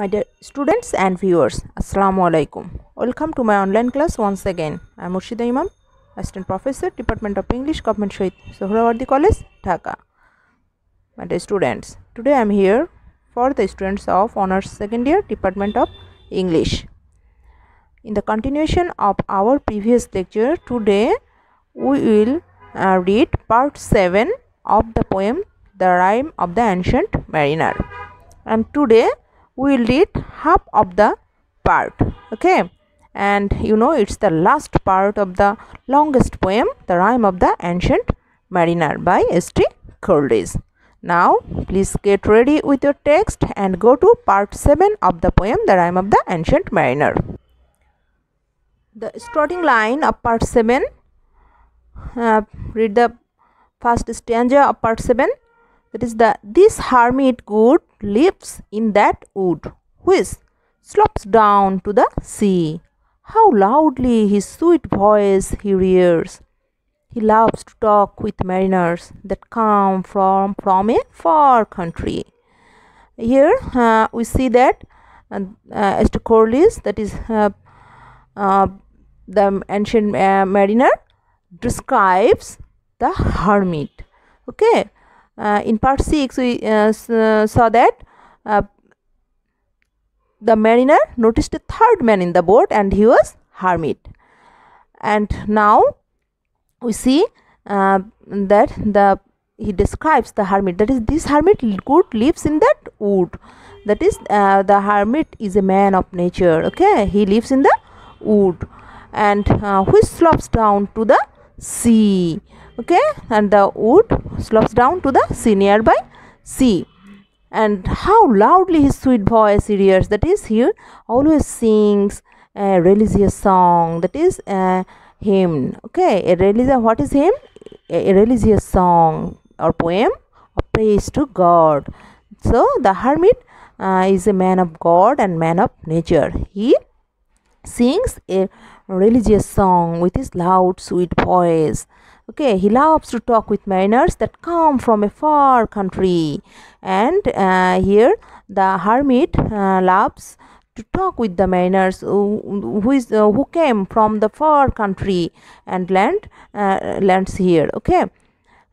My dear students and viewers, Assalamu alaikum. Welcome to my online class once again. I am Murshida Imam, Assistant Professor, Department of English, Government Shahid Sohrawardi College, Dhaka. My dear students, today I am here for the students of Honors Second Year, Department of English. In the continuation of our previous lecture, today we will uh, read part 7 of the poem The Rime of the Ancient Mariner. And today we will read half of the part. Okay. And you know it's the last part of the longest poem, The Rime of the Ancient Mariner by S.T. Coleridge. Now, please get ready with your text and go to part 7 of the poem The Rime of the Ancient Mariner. The starting line of part 7 uh, read the first stanza of part 7 that is the this hermit good lives in that wood which slopes down to the sea. How loudly his sweet voice he rears. He loves to talk with mariners that come from from a far country. Here uh, we see that uh, to Coleridge that is uh, uh, the ancient uh, mariner describes the hermit okay? Uh, in part 6 we uh, uh, saw that uh, the mariner noticed a third man in the boat and he was hermit and now we see uh, that the he describes the hermit that is this hermit good lives in that wood. That is uh, the hermit is a man of nature. Okay? He lives in the wood. And which slopes down to the sea okay? And the wood slopes down to the sea nearby sea. And how loudly his sweet voice he hears that is here always sings a religious song. That is a hymn. Okay? A religious what is hymn? A, a religious song or poem of praise to god. So the hermit uh, is a man of god and man of nature. He sings a religious song with his loud sweet voice okay he loves to talk with mariners that come from a far country. And uh, here the hermit uh, loves to talk with the mariners who, who is uh, who came from the far country and land uh, lands here. Okay.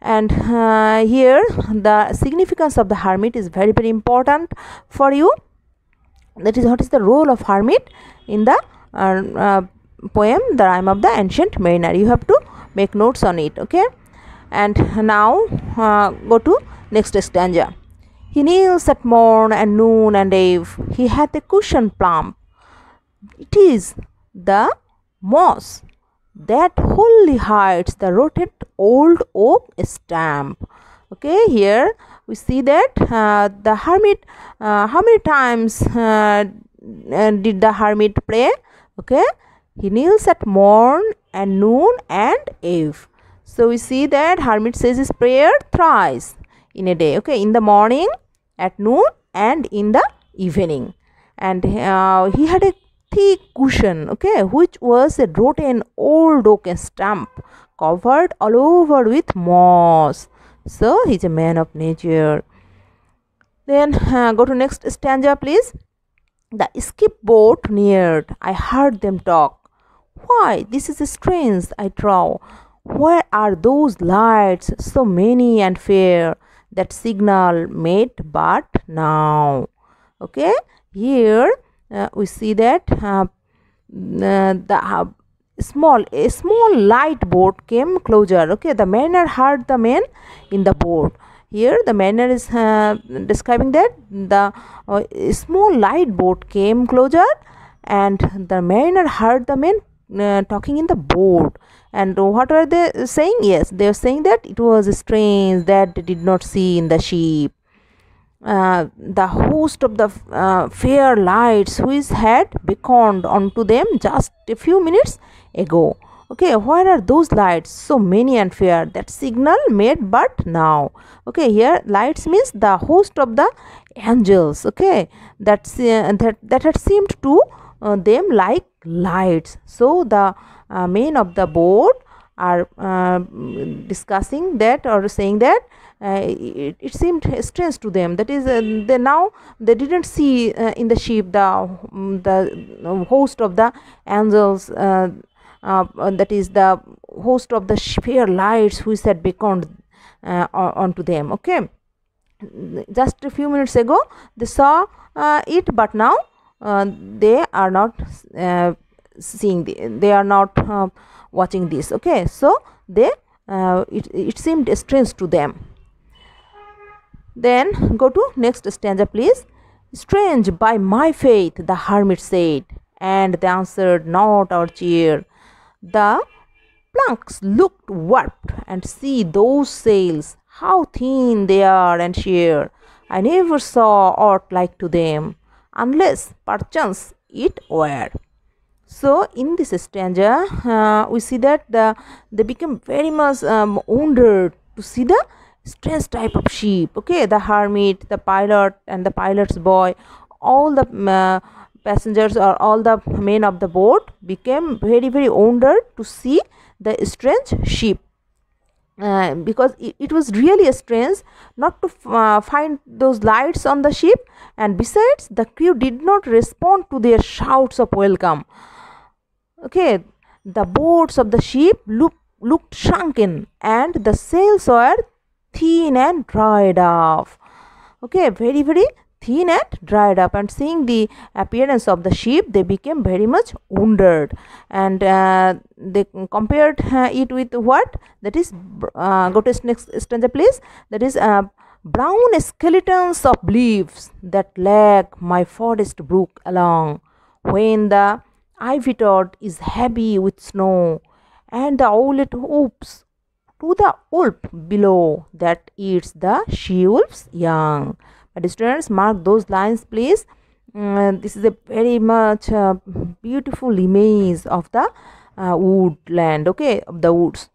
And uh, here the significance of the hermit is very very important for you. That is what is the role of hermit in the uh, poem the rime of the ancient mariner? You have to make notes on it okay? And now uh, go to next stanza. He kneels at morn and noon and eve. He hath a cushion plump. It is the moss that wholly hides the rotted old oak stamp. Okay here we see that uh, the hermit uh, how many times uh, did the hermit pray? Okay he kneels at morn and noon and eve. So we see that hermit says his prayer thrice in a day. Okay in the morning at noon and in the evening. And uh, he had a thick cushion okay which was a rotten old oak stump covered all over with moss. So he's a man of nature. Then uh, go to next stanza please. The skip boat neared. I heard them talk why? This is strange i trow where are those lights so many and fair? That signal made but now. Okay? Here uh, we see that uh, the uh, small a small light boat came closer. Okay? The mariner heard the men in the boat here the mariner is uh, describing that the uh, small light boat came closer and the mariner heard the men uh, talking in the boat and what are they saying? Yes they are saying that it was strange that they did not see in the ship uh, the host of the uh, fair lights which had beckoned unto them just a few minutes ago. Okay where are those lights so many and fair? That signal made but now. Okay here lights means the host of the angels. Okay that's uh, that that had seemed to uh, them like lights. So the uh, men of the board are uh, discussing that or saying that uh, it, it, seemed strange to them. That is uh, they now they didn't see uh, in the ship the um, the host of the angels uh, uh, that is the host of the sphere lights which had beckoned onto them. Okay. Just a few minutes ago they saw it but now Uh, they are not uh, seeing the, they are not uh, watching this. Okay so they uh, it, it seemed strange to them. Then go to next stanza please. Strange by my faith the hermit said and they answered not our cheer. The planks looked warped and see those sails how thin they are and sheer. I never saw aught like to them unless perchance it were. So in this stanza uh, we see that the they become very much um, wondered to see the strange type of sheep. Okay the hermit the pilot and the pilot's boy all the uh, passengers or all the men of the boat became very very wondered to see the strange sheep uh, because it, it, was really a strange not to uh, find those lights on the ship. And besides the crew did not respond to their shouts of welcome. Okay the boards of the ship look, looked shrunken and the sails were thin and dried off. Okay very very thin and dried up and seeing the appearance of the sheep they became very much wondered and uh, they compared uh, it with what? That is uh, go to next stanza please. That is uh, brown skeletons of leaves that lag my forest brook along. When the ivy tod is heavy with snow, and the owlet whoops to the wolf below that eats the she wolf's young. But students, mark those lines, please. Uh, this is a very much uh, beautiful image of the uh, woodland, okay, of the woods.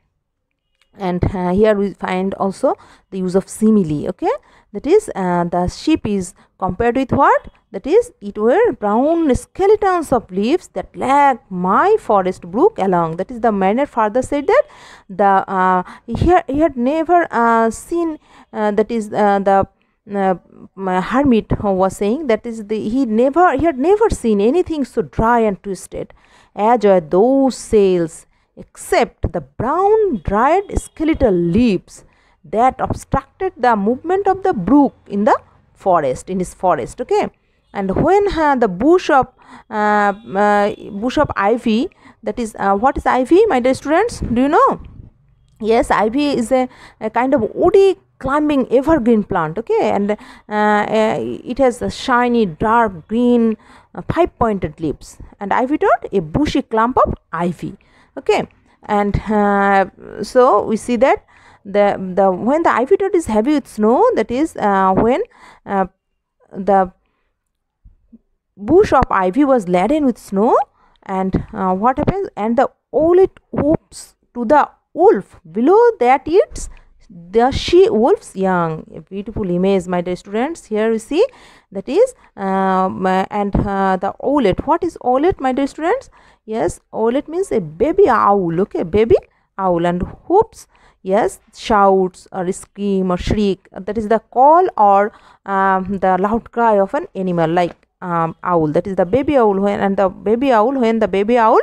And uh, here we find also the use of simile, okay. That is, uh, the sheep is compared with what? that is it were brown skeletons of leaves that lag my forest brook along that is the manner father said that the uh, he, had, he had never uh, seen uh, that is uh, the uh, hermit was saying that is the he never he had never seen anything so dry and twisted. As were those sails except the brown dried skeletal leaves that obstructed the movement of the brook in the forest in his forest okay? And when uh, the bush of uh, uh, bush of ivy that is uh, what is ivy my dear students? Do you know? Yes ivy is a, a kind of woody climbing evergreen plant okay? And uh, uh, it has a shiny dark green five pointed leaves. And ivy tod a bushy clump of ivy okay? And so we see that the the when the ivy tod is heavy with snow that is when the bush of ivy was laden with snow and uh, what happens? And the owlet whoops to the wolf below that eats the she wolf's young a beautiful image my dear students. Here you see that is um, and uh, the owlet. What is owlet my dear students? Yes owlet means a baby owl okay baby owl and whoops yes shouts or scream or shriek that is the call or um, the loud cry of an animal like um, owl. That is the baby owl when and the baby owl when the baby owl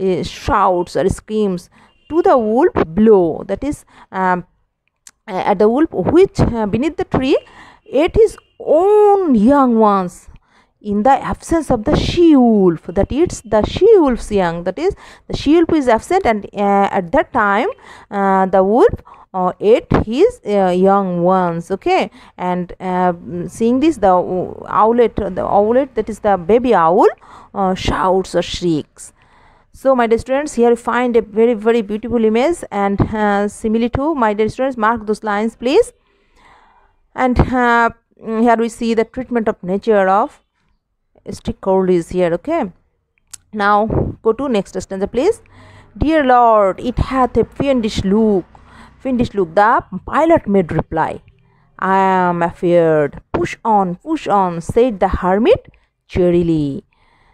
uh, shouts or screams to the wolf blow that is um, at the wolf which uh, beneath the tree ate his own young ones. In the absence of the she wolf that eats the she wolf's young that is the she wolf is absent and uh, at that time uh, the wolf uh, ate his uh, young ones okay? And uh, seeing this the owlet the owlet that is the baby owl uh, shouts or shrieks so my dear students here you find a very very beautiful image and uh, similar to my dear students mark those lines please and uh, here we see the treatment of nature of stick is here okay now go to next stanza please dear lord it hath a fiendish look Fiendish look, the pilot made reply. I am afeard. Push on, push on, said the hermit cheerily.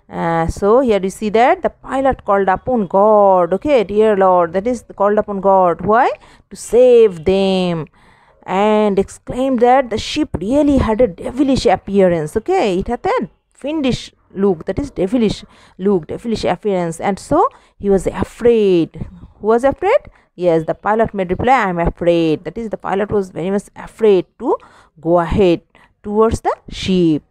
Uh, so here you see that the pilot called upon god. Okay dear lord that is called upon god. Why? To save them. And exclaimed that the ship really had a devilish appearance. Okay it had a fiendish look that is devilish look devilish appearance. And so he was afraid. Who was afraid? Yes the pilot made reply i am afraid. That is the pilot was very much afraid to go ahead towards the ship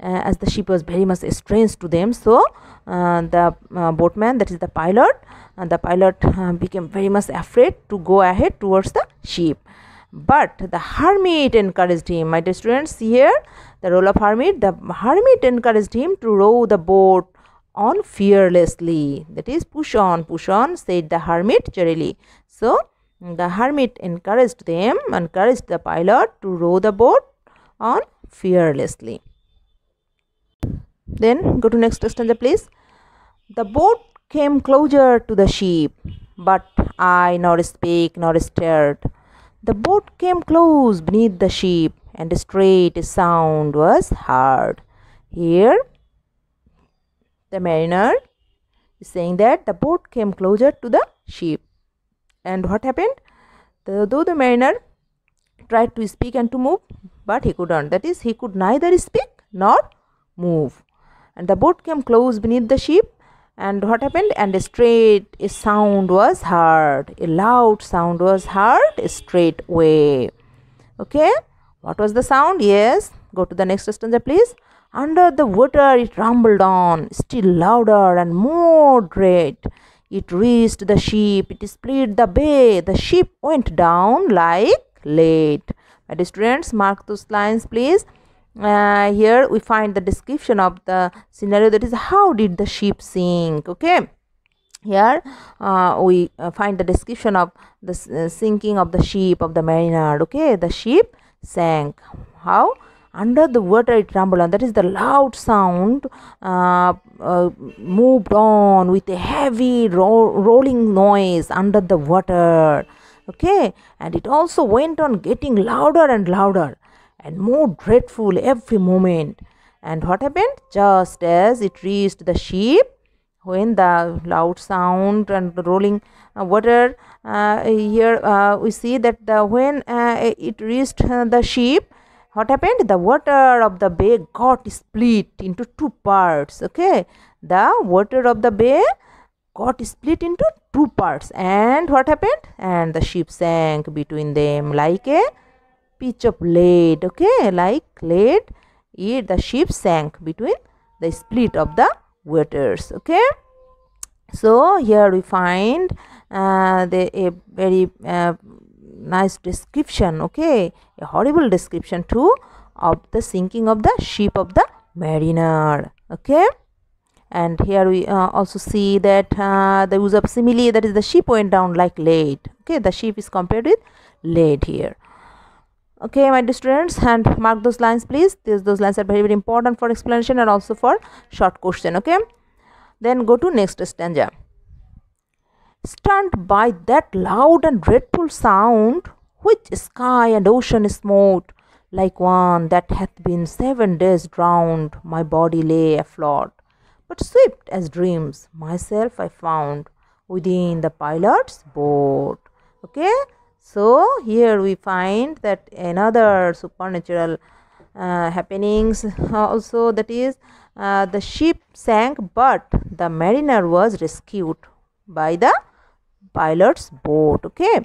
as the ship was very much strange to them. So uh, the uh, boatman that is the pilot and the pilot uh, became very much afraid to go ahead towards the ship. But the hermit encouraged him. My dear students here the role of hermit the hermit encouraged him to row the boat on fearlessly. That is push on push on said the hermit cheerily. So the hermit encouraged them encouraged the pilot to row the boat on fearlessly then go to next stanza please. The boat came closer to the ship, but I nor spake nor stirred. The boat came close beneath the ship, and a straight sound was heard. Here, the mariner is saying that the boat came closer to the ship. And what happened? The, though the mariner tried to speak and to move, but he couldn't. That is, he could neither speak nor move and the boat came close beneath the ship. And what happened? And a straight a sound was heard. A loud sound was heard straight way. Okay? What was the sound? Yes. Go to the next stanza please. Under the water it rumbled on still louder and more dread it reached the ship. It split the bay. The ship went down like lead my students mark those lines please uh, here we find the description of the scenario that is how did the ship sink? Okay. Here uh, we uh, find the description of the uh, sinking of the ship of the mariner okay. The ship sank. How? Under the water it rumbled and that is the loud sound uh, uh, moved on with a heavy ro rolling noise under the water. Okay. And it also went on getting louder and louder and more dreadful every moment. And what happened? Just as it reached the ship, when the loud sound and rolling uh, water uh, here uh, we see that the when uh, it reached uh, the ship what happened the water of the bay got split into two parts okay the water of the bay got split into two parts and what happened and the ship sank between them like a pitch of lead okay? Like lead it the ship sank between the split of the waters okay? So here we find uh, the a very uh, nice description okay? A horrible description too of the sinking of the ship of the mariner okay? And here we uh, also see that uh, the use of simile that is the ship went down like lead okay? The ship is compared with lead here okay my dear students and mark those lines please. These those lines are very very important for explanation and also for short question okay? Then go to next stanza stunned by that loud and dreadful sound which sky and ocean smote like one that hath been seven days drowned my body lay afloat. But swift as dreams myself i found within the pilot's boat okay so here we find that another supernatural uh, happenings also that is uh, the ship sank but the mariner was rescued by the pilot's boat okay?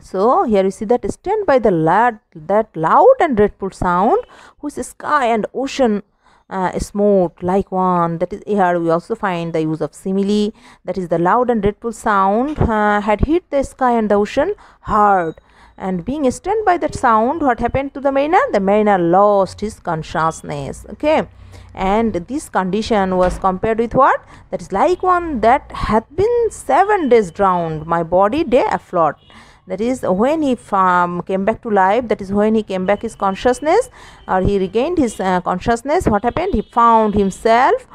So here you see that stand by the lad that loud and dreadful sound whose sky and ocean uh, smooth like one. That is here we also find the use of simile. That is the loud and dreadful sound uh, had hit the sky and the ocean hard. And being stunned by that sound what happened to the mariner the mariner lost his consciousness. Okay. And this condition was compared with what? That is like one that had been seven days drowned. My body day afloat that is when he um, came back to life that is when he came back his consciousness or he regained his uh, consciousness what happened? He found himself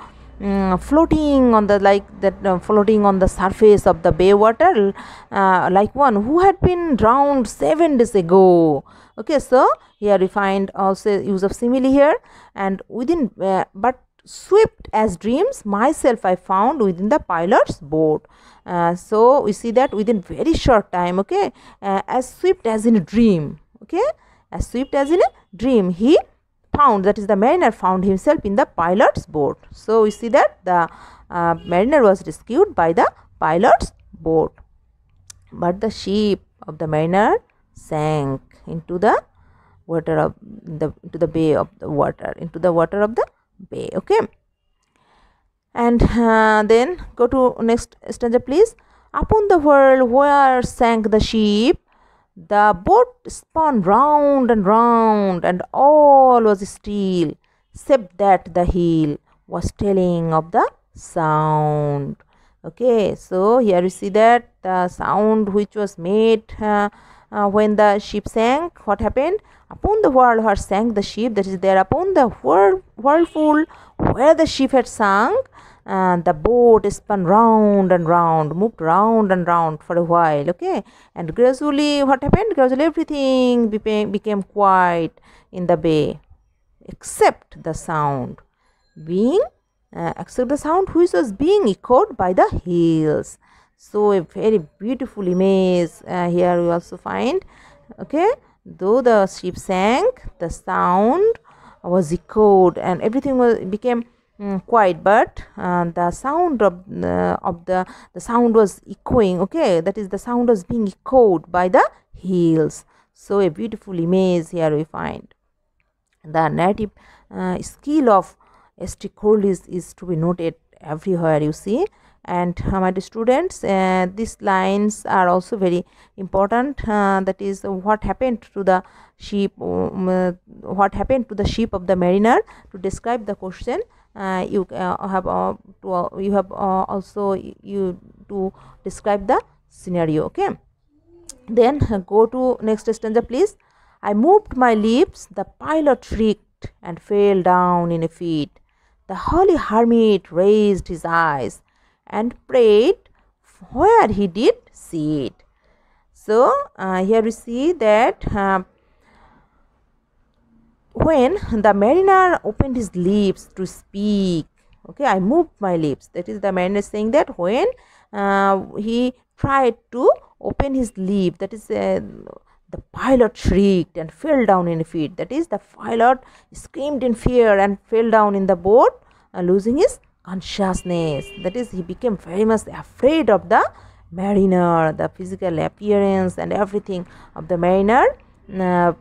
um, floating on the like that uh, floating on the surface of the bay water uh, like one who had been drowned seven days ago. Okay so here we find also use of simile here and within uh, but swift as dreams myself i found within the pilot's boat. Uh, so we see that within very short time okay? Uh, as swift as in a dream okay? As swift as in a dream he found that is the mariner found himself in the pilot's boat. So we see that the uh, mariner was rescued by the pilot's boat. But the ship of the mariner sank into the water of the into the bay of the water into the water of the bay okay? And uh, then go to next stanza please. Upon the world where sank the ship the boat spun round and round and all was still except that the heel was telling of the sound. Okay so here you see that the sound which was made uh, uh, when the ship sank what happened? Upon the whirl where sank the ship that is there upon the whirl, whirlpool where the ship had sunk uh, the boat spun round and round moved round and round for a while okay? And gradually what happened? Gradually everything became, became quiet in the bay except the sound being uh, except the sound which was being echoed by the hills so a very beautiful image uh, here we also find okay? Though the ship sank the sound was echoed and everything was became um, quiet but uh, the sound of, uh, of the the sound was echoing okay? That is the sound was being echoed by the hills. So a beautiful image here we find. The native uh, skill of S.T. Coleridge is to be noted everywhere you see and uh, my students uh, these lines are also very important uh, that is what happened to the ship um, uh, what happened to the ship of the mariner to describe the question. Uh, you uh, have to, you have also you to describe the scenario okay? Then go to next stanza please. I moved my lips the pilot shrieked and fell down in a fit the holy hermit raised his eyes and prayed where he did see it. So, uh, here we see that uh, when the mariner opened his lips to speak, okay, I moved my lips. That is the mariner saying that when uh, he tried to open his lip, that is uh, the pilot shrieked and fell down in fit. That is, the pilot screamed in fear and fell down in the boat, uh, losing his consciousness. That is, he became very much afraid of the mariner, the physical appearance and everything of the mariner. Uh,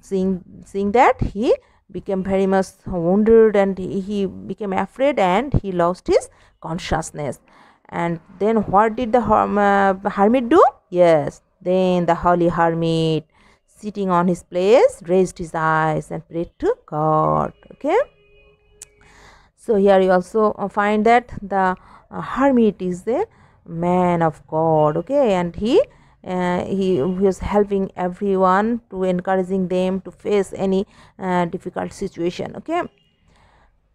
seeing, seeing that, he became very much wounded and he, became afraid and he lost his consciousness. And then what did the uh, hermit do? Yes, then the holy hermit sitting on his place raised his eyes and prayed to God. Okay. So here you also uh, find that the uh, hermit is the man of God. Okay, and he uh, he was helping everyone to encouraging them to face any uh, difficult situation okay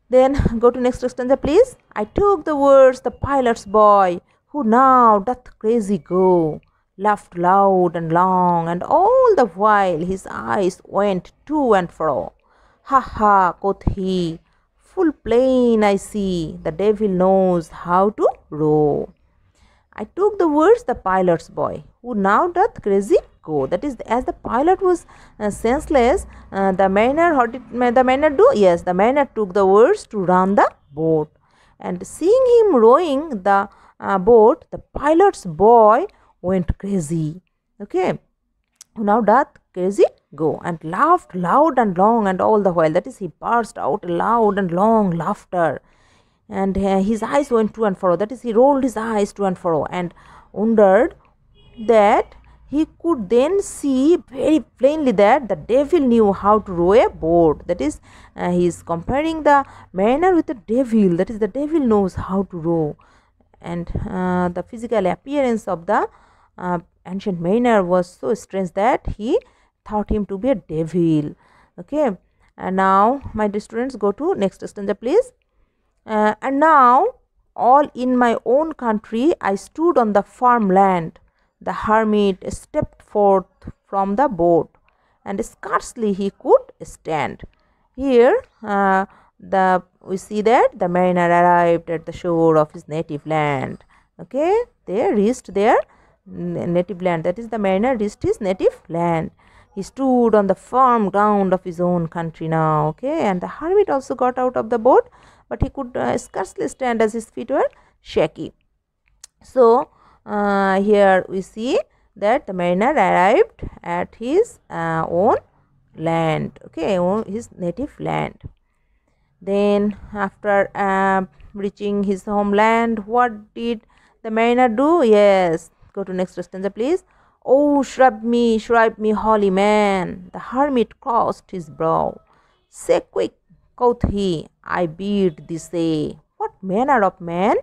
then go to next stanza please i took the words the pilot's boy who now doth crazy go laughed loud and long, and all the while his eyes went to and fro. Ha ha, quoth he, full plain I see, the devil knows how to row. I took the words the pilot's boy, who now doth crazy go. That is, as the pilot was uh, senseless, uh, the mariner, what did the mariner do? Yes, the mariner took the words to run the boat. And seeing him rowing the uh, boat, the pilot's boy went crazy. Okay. Now doth crazy go and laughed loud and long and all the while. That is, he burst out loud and long laughter. And uh, his eyes went to and fro. That is, he rolled his eyes to and fro and wondered that he could then see very plainly that the devil knew how to row a boat. That is, uh, he is comparing the mariner with the devil. That is, the devil knows how to row. And uh, the physical appearance of the uh, ancient mariner was so strange that he thought him to be a devil. Okay? And now my dear students go to next stanza please. Uh, and now all in my own country i stood on the firm land the hermit stepped forth from the boat and scarcely he could stand. Here uh, the we see that the mariner arrived at the shore of his native land. Okay? They reached their native land that is the mariner reached his native land. He stood on the firm ground of his own country now okay? And the hermit also got out of the boat but he could uh, scarcely stand as his feet were shaky. So uh, here we see that the mariner arrived at his uh, own land okay? His native land. Then after uh, reaching his homeland what did the mariner do? Yes go to next stanza please. Oh shrive me shrive me holy man. The hermit crossed his brow. Say quick quoth he i bid thee say what manner of man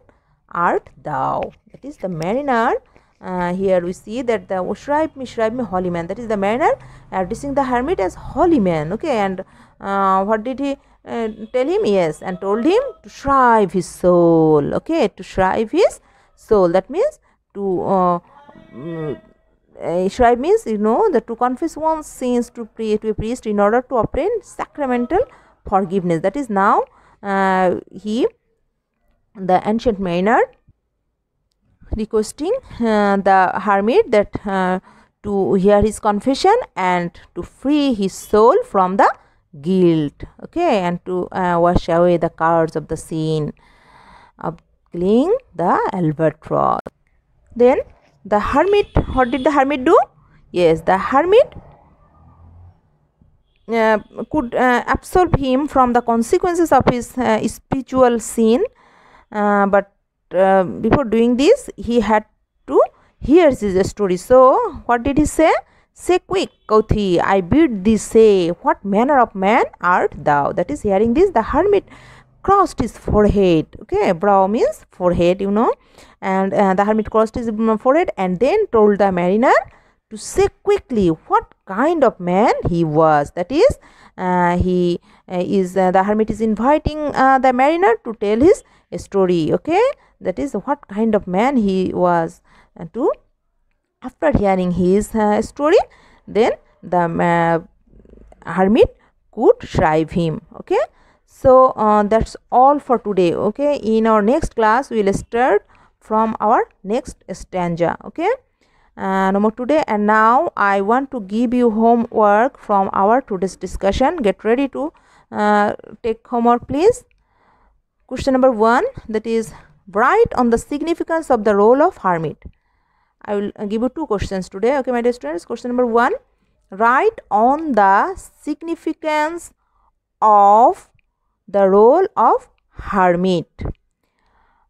art thou? That is the mariner. Uh, here we see that the oh, shrive me shrive me holy man. That is the mariner addressing the hermit as holy man. Okay and uh, what did he uh, tell him? Yes and told him to shrive his soul. Okay to shrive his soul. That means to uh, uh, shrive means you know the to confess one's sins to pray to a priest in order to obtain sacramental forgiveness. That is now uh, he the ancient mariner requesting uh, the hermit that uh, to hear his confession and to free his soul from the guilt okay and to uh, wash away the curse of the sin of killing the albatross then the hermit what did the hermit do? Yes the hermit uh, could uh, absolve him from the consequences of his uh, spiritual sin. Uh, but uh, before doing this he had to hear his story. So what did he say? Say quick Kauthi, i bid thee say what manner of man art thou? That is hearing this the hermit crossed his forehead okay? Brow means forehead you know? And uh, the hermit crossed his forehead and then told the mariner to say quickly what kind of man he was. That is uh, he uh, is uh, the hermit is inviting uh, the mariner to tell his story okay? That is what kind of man he was. Uh, to after hearing his story then the hermit could shrive him okay so uh, that's all for today okay? In our next class we will start from our next stanza okay? Uh, no more today. And now i want to give you homework from our today's discussion. Get ready to uh, take homework please. Question number one that is write on the significance of the role of hermit. I will uh, give you two questions today okay my dear students? Question number one write on the significance of the role of hermit.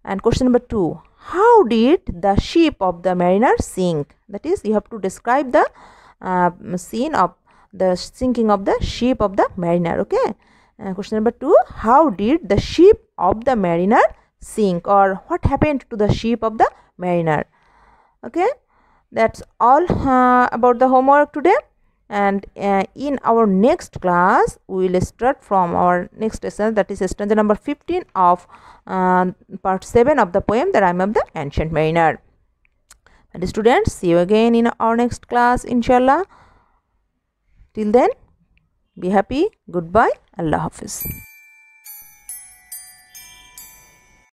And question number two how did the ship of the mariner sink? That is you have to describe the uh, scene of the sinking of the ship of the mariner okay? Question number two how did the ship of the mariner sink or what happened to the ship of the mariner? Okay that's all uh, about the homework today and uh, in our next class we will start from our next lesson that is stanza number 15 of uh, part 7 of the poem the rime of the ancient mariner. And students see you again in our next class inshallah. Till then be happy goodbye allah hafiz